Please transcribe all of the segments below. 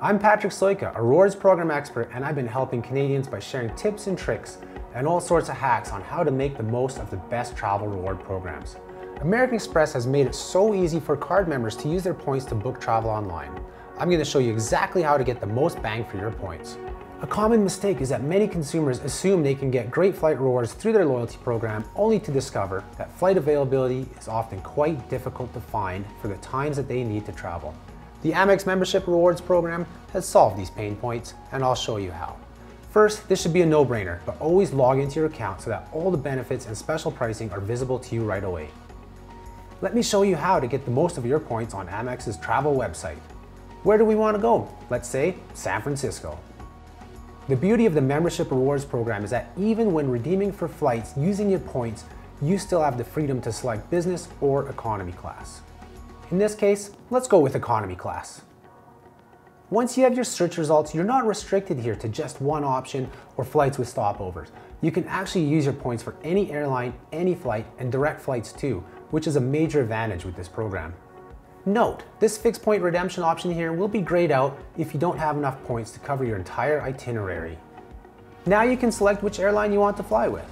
I'm Patrick Sojka, a rewards program expert, and I've been helping Canadians by sharing tips and tricks and all sorts of hacks on how to make the most of the best travel reward programs. American Express has made it so easy for card members to use their points to book travel online. I'm going to show you exactly how to get the most bang for your points. A common mistake is that many consumers assume they can get great flight rewards through their loyalty program only to discover that flight availability is often quite difficult to find for the times that they need to travel. The Amex membership rewards program has solved these pain points and I'll show you how. First, this should be a no-brainer, but always log into your account so that all the benefits and special pricing are visible to you right away. Let me show you how to get the most of your points on Amex's travel website. Where do we want to go? Let's say San Francisco. The beauty of the membership rewards program is that even when redeeming for flights using your points, you still have the freedom to select business or economy class. In this case, let's go with economy class. Once you have your search results, you're not restricted here to just one option or flights with stopovers. You can actually use your points for any airline, any flight, and direct flights too, which is a major advantage with this program. Note, this fixed point redemption option here will be grayed out if you don't have enough points to cover your entire itinerary. Now you can select which airline you want to fly with.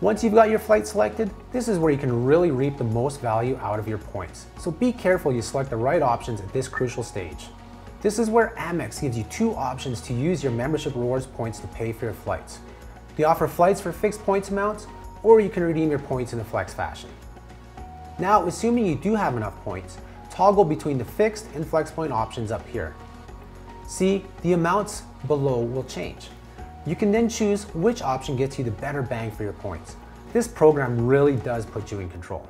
Once you've got your flight selected, this is where you can really reap the most value out of your points. So be careful you select the right options at this crucial stage. This is where Amex gives you two options to use your membership rewards points to pay for your flights. They offer flights for fixed points amounts, or you can redeem your points in a flex fashion. Now, assuming you do have enough points, toggle between the fixed and flex point options up here. See, the amounts below will change. You can then choose which option gets you the better bang for your points. This program really does put you in control.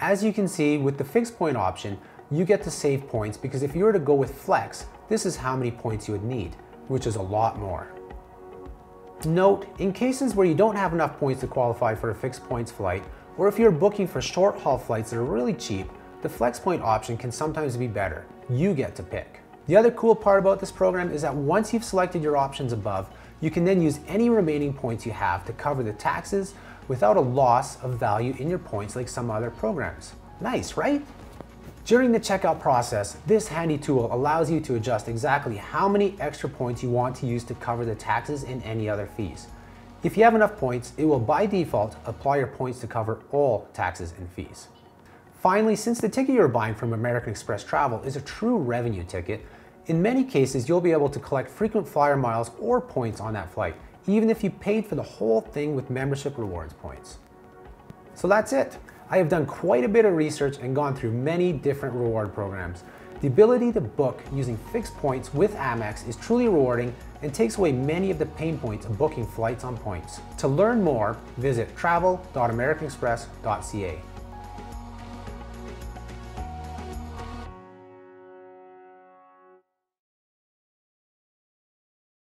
As you can see, with the fixed point option, you get to save points because if you were to go with flex, this is how many points you would need, which is a lot more. Note, in cases where you don't have enough points to qualify for a fixed points flight, or if you're booking for short haul flights that are really cheap, the flex point option can sometimes be better. You get to pick. The other cool part about this program is that once you've selected your options above, you can then use any remaining points you have to cover the taxes without a loss of value in your points like some other programs. Nice, right? During the checkout process, this handy tool allows you to adjust exactly how many extra points you want to use to cover the taxes and any other fees. If you have enough points, it will by default apply your points to cover all taxes and fees. Finally, since the ticket you're buying from American Express Travel is a true revenue ticket, in many cases you'll be able to collect frequent flyer miles or points on that flight, even if you paid for the whole thing with membership rewards points. So that's it. I have done quite a bit of research and gone through many different reward programs. The ability to book using fixed points with Amex is truly rewarding and takes away many of the pain points of booking flights on points. To learn more, visit travel.americanexpress.ca.